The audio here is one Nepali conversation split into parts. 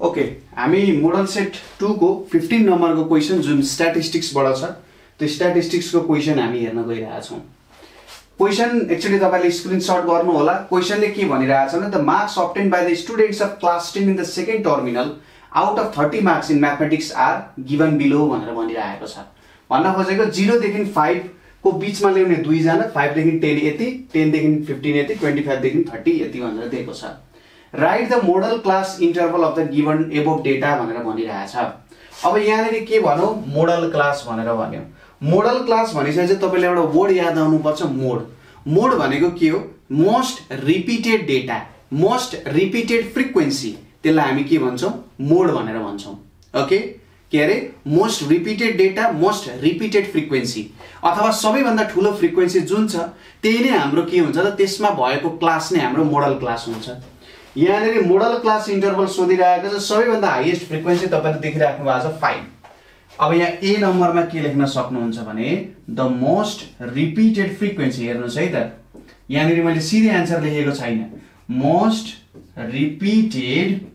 ओके हामी मोडल सेट टूको फिफ्टिन नम्बरको क्वेसन जुन स्ट्याटिस्टिक्सबाट छ त्यो स्ट्याटिस्टिक्सको क्वेसन हामी हेर्न गइरहेछौँ क्वेसन एक्चुली तपाईँले स्क्रिनसट गर्नु होला क्वेसनले के भनिरहेछ भने the marks obtained by the students of class ten in the second terminal out of thirty marks in mathematics are given below भनेर भनिरहेको छ। भन्न खोजेको जिरोदेखि फाइभको बिचमा ल्याउने दुईजना फाइभदेखि टेन यति टेनदेखि फिफ्टिन यति ट्वेन्टी फाइभदेखि थर्टी यति भनेर दिएको छ। Right the modal class interval of the given above data भनेर भनिरहेछ। अब यहाँनिर के भनौँ मोडल क्लास भनेर भन्यो। मोडल क्लास भनिसकेपछि तपाईँले एउटा वर्ड याद आउनुपर्छ मोड मोड भनेको के हो? Most repeated data most repeated frequency त्यसलाई हामी के भन्छौँ? मोड भनेर भन्छौँ। ओके के अरे? Most repeated data most repeated frequency अथवा सबैभन्दा ठुलो फ्रिक्वेन्सी जुन छ त्यही नै हाम्रो के हुन्छ त? त्यसमा भएको क्लास नै हाम्रो मोडल क्लास हुन्छ। यहाँनिर मोडल क्लास इन्टरभल सोधिरहेको छ सबैभन्दा हाइएस्ट फ्रिक्वेन्सी तपाईँले देखिराख्नु भएको छ फाइभ अब यहाँ ए नम्बरमा के लेख्न सक्नुहुन्छ भने द मोस्ट रिपिटेड फ्रिक्वेन्सी हेर्नुहोस् है त। यहाँनिर मैले सिधै एन्सर लेखेको छैन। Most repeated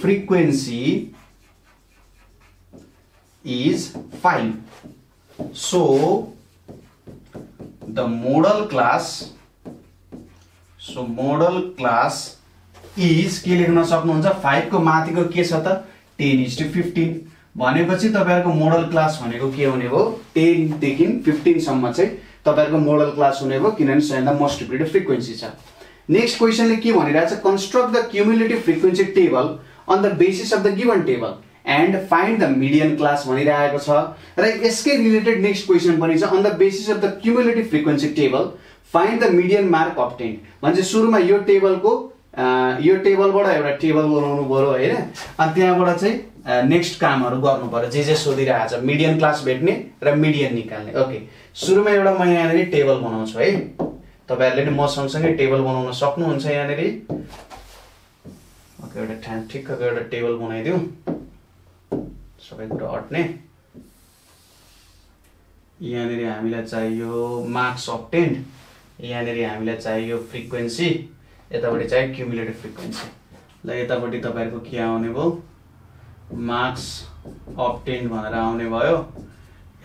frequency is five so the modal class so modal class is के लेख्न सक्नुहुन्छ? फाइभको माथिको के छ त? टेन इज टु फिफ्टिन भनेपछि तपाईँहरूको मोडल क्लास भनेको के हुने भयो टेनदेखि फिफ्टिनसम्म चाहिँ तपाईँहरूको मोडल क्लास हुने भयो किनभने सबैभन्दा मोस्ट रिपिटेड फ्रिक्वेन्सी छ। नेक्स्ट क्वेसनले के भनिरहेको छ construct the cumulative frequency table on the basis of the given table and find the median class भनिरहेको छ। र यसकै रिलेटेड नेक्स्ट क्वेसन पनि छ। On the basis of the cumulative frequency table find the median mark obtained भने सुरुमा यो टेबलको यो टेबलबाट एउटा टेबल बनाउनु पऱ्यो होइन? अनि त्यहाँबाट चाहिँ नेक्स्ट कामहरू गर्नु पऱ्यो। जे जे सोधिरहेको छ। मिडियन क्लास भेट्ने र मिडियन निकाल्ने। ओके सुरुमा एउटा म यहाँनिर टेबल बनाउँछु है? तपाईँहरूले पनि म सँगसँगै टेबल बनाउन सक्नुहुन्छ यहाँनिर। ओके एउटा ठ्यान ठिक्कको एउटा टेबल बनाइदिउँ। सबै कुरा अट्ने। यहाँनिर हामीलाई चाहियो मार्क्स अप्टेन्ड यहाँनिर हामीलाई चाहियो फ्रिक्वेन्सी यतापट्टि चाहियो क्युमुलेटिभ फ्रिक्वेन्सी ल यतापट्टि तपाईँहरूको के आउने भयो? मार्क्स अप्टेन भनेर आउने भयो।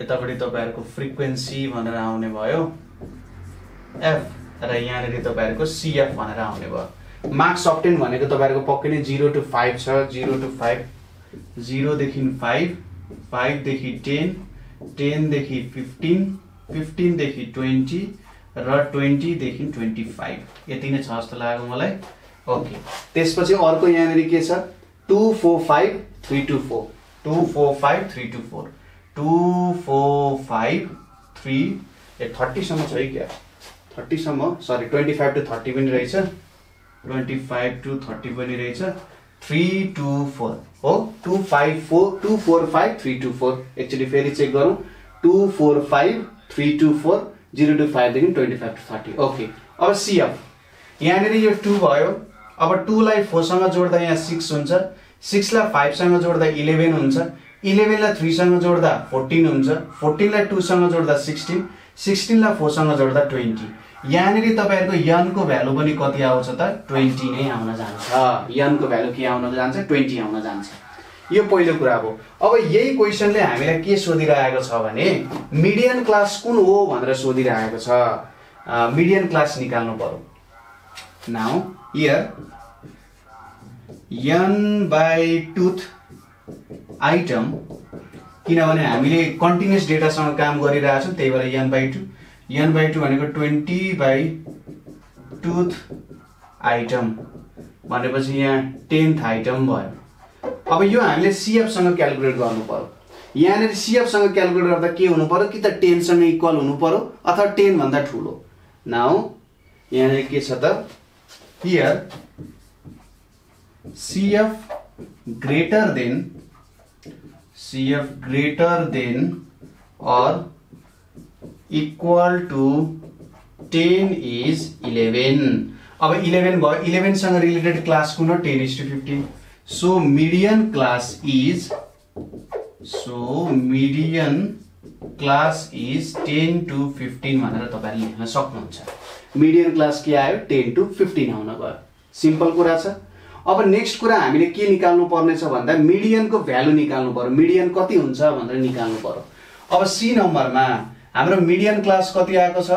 यतापट्टि तपाईँहरूको फ्रिक्वेन्सी भनेर आउने भयो। एफ र यहाँनिर तपाईँहरूको सिएफ भनेर आउने भयो। मार्क्स अप्टेन भनेको तपाईँहरूको पक्कै नै जिरो टु फाइभ छ। जिरो टु फाइभ जिरोदेखि फाइभ फाइभदेखि टेन टेनदेखि फिफ्टिन फिफ्टिनदेखि ट्वेन्टी र ट्वेन्टीदेखि ट्वेन्टी फाइभ यति नै छ जस्तो लाग्यो मलाई। ओके त्यसपछि अर्को यहाँनिर के छ? Two four five three two four. Two four five three two four. Two four five three. ए थर्टीसम्म छ है क्या? थर्टीसम्म sorry twenty five to thirty पनि रहेछ। ट्वेन्टी फाइभ टु थर्टी पनि रहेछ। Three two four. हो? Two five four two four five three two four. Actually फेरि चेक गरौँ। Two four five three two four. Zero to फाइभदेखि twenty five to thirty okay अब सिएफ यहाँनिर यो टू भयो। अब टूलाई फोरसँग जोड्दा यहाँ सिक्स हुन्छ। सिक्सलाई फाइभसँग जोड्दा इलेभेन हुन्छ। इलेभेनलाई थ्रीसँग जोड्दा फोर्टिन हुन्छ। फोर्टिनलाई टूसँग जोड्दा सिक्सटिन सिक्सटिनलाई फोरसँग जोड्दा ट्वेन्टी यहाँनिर तपाईँहरूको यनको भ्यालु पनि कति आउँछ त? ट्वेन्टी नै आउन जान्छ। यनको भ्यालु के आउन जान्छ? ट्वेन्टी आउन जान्छ। यो पहिलो कुरा हो। अब यही क्वेसनले हामीलाई के सोधिरहेको छ भने मिडियन क्लास कुन हो भनेर सोधिरहेको छ। मिडियन क्लास निकाल्नु पर्यो now here N by twoth item किनभने हामीले कन्टिन्युस डेटासँग काम गरिरहेछौँ त्यही भएर N by two N by two भनेको ट्वेन्टी बाई टुथ आइटम भनेपछि यहाँ टेन्थ आइटम भयो। अब यो हामीले सिएफसँग क्यालकुलेट गर्नु पर्यो। यहाँनिर सिएफसँग क्यालकुलेट गर्दा के कि त इक्वल पर्यो अथवा टेनभन्दा ठुलो? नाउ यहाँनिर के here CF greater than CF greater than or equal to ten is eleven अब इलेभेन भयो। इलेभेनसँग रिलेटेड क्लास हो? Ten is to fifteen so median class is so median class is ten to fifteen भनेर तपाईँहरूले लेख्न सक्नुहुन्छ। मिडियन क्लास के आयो? टेन टु फिफ्टिन आउन गयो। सिम्पल कुरा छ। अब नेक्स्ट कुरा हामीले के निकाल्नु पर्नेछ भन्दा मिडियनको भ्यालु निकाल्नु पर्यो। मिडियन कति हुन्छ भनेर निकाल्नु पर्यो। अब सी नम्बरमा हाम्रो मिडियन क्लास कति आएको छ?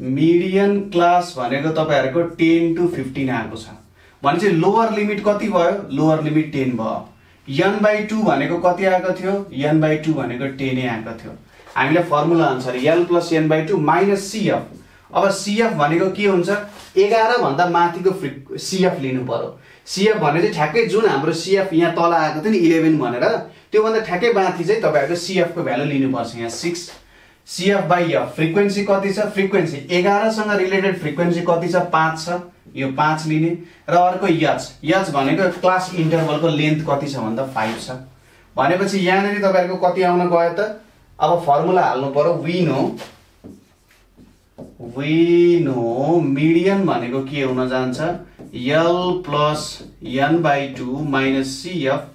मिडियन क्लास भनेको तपाईँहरूको टेन टु फिफ्टिन आएको छ। भनेपछि लोवर लिमिट कति भयो? लोवर लिमिट टेन भयो। एन बाई टू भनेको कति आएको थियो? एन बाई टू भनेको टेनै आएको थियो। हामीले फर्मुला अनुसार L plus N by two minus CF अब सिएफ भनेको के हुन्छ? एघारभन्दा माथिको फ्रि सिएफ लिनु पर्यो। सिएफ भने चाहिँ ठ्याक्कै जुन हाम्रो सिएफ यहाँ तल आएको थियो नि इलेभेन भनेर त्योभन्दा ठ्याक्कै माथि चाहिँ तपाईँहरूको सिएफको भ्यालु लिनुपर्छ यहाँ six CF by F frequency कति छ? फ्रिक्वेन्सी एघारसँग रिलेटेड फ्रिक्वेन्सी कति छ? पाँच छ। यो पाँच लिने। र अर्को यच यच भनेको क्लास इन्टरभलको लेन्थ कति छ भन्दा फाइभ छ। भनेपछि यहाँनिर तपाईँहरूको कति आउन गयो त? अब फर्मुला हाल्नु पर्यो। विनो विनो मिडियन भनेको के हुन जान्छ? L plus N by two minus CF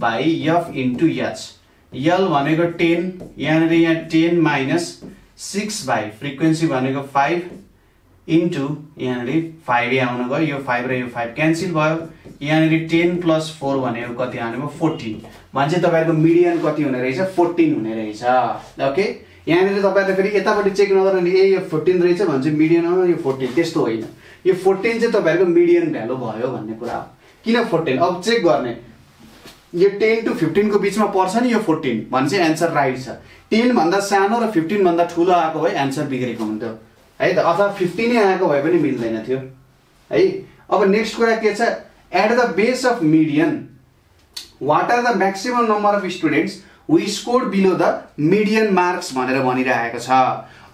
by F into H L भनेको टेन यहाँनिर यहाँ ten minus six by frequency भनेको फाइभ इन्टु यहाँनिर फाइभै आउनु गयो। यो फाइभ र यो फाइभ क्यान्सल भयो। यहाँनिर टेन प्लस फोर भनेको कति आउने भयो? फोर्टिन भने चाहिँ तपाईँहरूको मिडियन कति हुने रहेछ? फोर्टिन हुने रहेछ। ओके यहाँनिर तपाईँहरूले फेरि यतापट्टि चेक नगर्नु ए यो फोर्टिन रहेछ भने चाहिँ मिडियन यो फोर्टिन त्यस्तो होइन। यो फोर्टिन चाहिँ तपाईँहरूको मिडियन भ्यालु भयो भन्ने कुरा हो। किन फोर्टिन अब चेक गर्ने। यो टेन टु फिफ्टिनको बिचमा पर्छ नि यो फोर्टिन भने चाहिँ एन्सर राइट छ टेनभन्दा सानो र फिफ्टिनभन्दा ठुलो आएको भए एन्सर बिग्रेको हुन्थ्यो। है त अथवा फिफ्टिनै आएको भए पनि मिल्दैन थियो। है अब नेक्स्ट कुरा के छ? At the base of median what are the maximum number of students we score below the median marks भनेर भनिरहेको छ।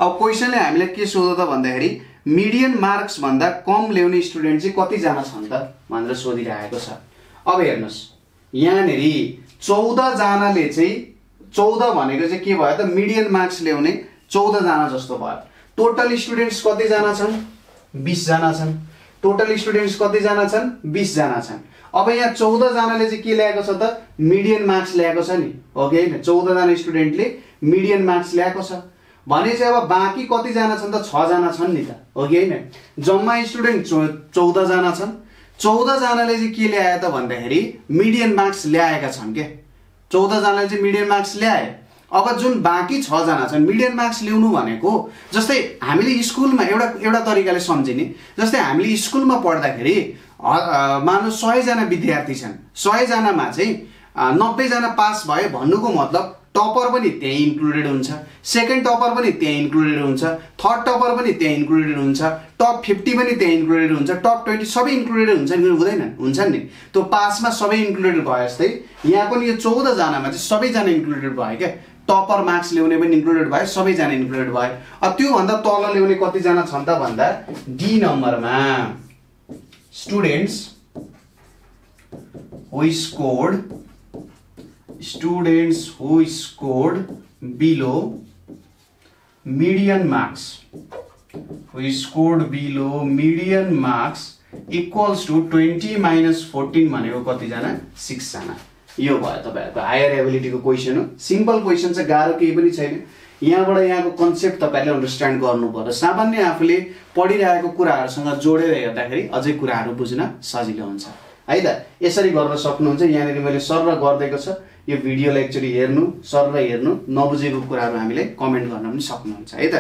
अब क्वेसनले हामीलाई के सोध्यो त भन्दाखेरि मिडियन मार्क्स भन्दा कम ल्याउने स्टुडेन्ट चाहिँ कतिजना छन् त भनेर सोधिरहेको छ। अब हेर्नुहोस् यहाँनिर चौधजनाले चाहिँ चौध भनेको चाहिँ के भयो त? मिडियन मार्क्स ल्याउने चौधजना जस्तो भयो। टोटल स्टुडेन्ट्स कतिजना छन्? बिसजना छन्। टोटल स्टुडेन्ट्स कतिजना छन्? बिसजना छन्। अब यहाँ चौधजनाले चाहिँ के ल्याएको छ त? मिडियन मार्क्स ल्याएको छ नि। हो कि होइन चौधजना स्टुडेन्टले मिडियन मार्क्स ल्याएको छ। भने चाहिँ अब बाँकी कतिजना छन् त? छजना छन् नि त। हो कि होइन? जम्मा स्टुडेन्ट चौ चौधजना छन्। चौधजनाले चाहिँ के ल्यायो त भन्दाखेरि मिडियन मार्क्स ल्याएका छन् के चौधजनाले चाहिँ मिडियन मार्क्स ल्याए। अब जुन बाँकी छजना छन् मिडियन मार्क्स ल्याउनु भनेको जस्तै हामीले स्कुलमा एउटा एउटा तरिकाले सम्झिने जस्तै हामीले स्कुलमा पढ्दाखेरि मानव सयजना विद्यार्थी छन्। सयजनामा चाहिँ नब्बेजना पास भयो भन्नुको मतलब टपर पनि त्यहीँ इन्क्लुडेड हुन्छ। सेकेन्ड टपर पनि त्यहाँ इन्क्लुडेड हुन्छ। थर्ड टपर पनि त्यहाँ इन्क्लुडेड हुन्छ। टप फिफ्टी पनि त्यहाँ इन्क्लुडेड हुन्छ। टप ट्वेन्टी सबै इन्क्लुडेड हुन्छ नि हुँदैन हुन्छन् नि। त्यो पासमा सबै इन्क्लुडेड भयो जस्तै यहाँ पनि यो चौधजनामा चाहिँ सबैजना इन्क्लुडेड भयो क्या। टपर मार्क्स ल्याउने पनि इन्क्लुडेड भयो सबैजना इन्क्लुडेड भयो। अब त्योभन्दा तल ल्याउने कतिजना छन् त भन्दा डी नम्बरमा students who scored students who scored below median marks. Who scored below median marks equals to twenty minus fourteen भनेको कतिजना? सिक्सजना। यो भयो तपाईँहरूको हायर एबिलिटीको क्वेसन हो। सिम्पल क्वेसन चाहिँ गाह्रो केही पनि छैन। यहाँबाट यहाँको कन्सेप्ट तपाईँले अन्डरस्ट्यान्ड गर्नु पर्यो सामान्य आफूले पढिरहेको कुराहरूसँग जोडेर हेर्दाखेरि अझै कुराहरू बुझ्न सजिलो हुन्छ। है त? यसरी गर्न सक्नुहुन्छ। यहाँनिर मैले सर गरिदिएको छ। यो भिडियोलाई एकचोटि हेर्नु सर हेर्नु नबुझेको कुराहरू हामीले कमेन्ट गर्न पनि सक्नुहुन्छ। है त?